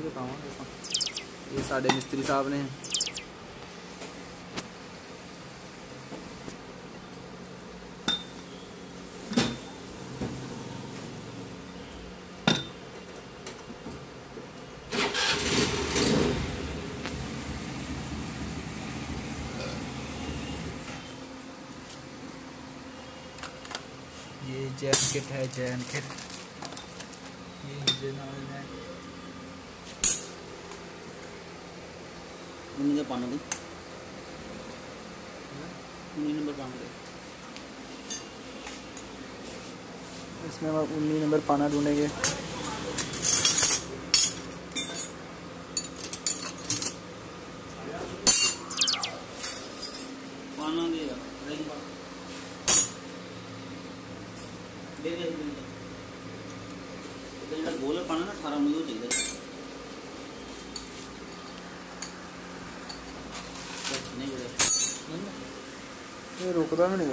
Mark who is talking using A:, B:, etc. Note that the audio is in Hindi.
A: ये साढ़े मिस्त्री साहब ने। ये जैन किट है जैन किट। ये जैन है।
B: उन्नीस पानी दे उन्नी नंबर पानी दे हाँ?
A: इसमें हम उन्नी नंबर पाना ढूंढेंगे।
B: पाना दे दे दे गोल तो पाना ना अठारह दे द ਇਹ ਰੁਕਦਾ ਵੀ ਨਹੀਂ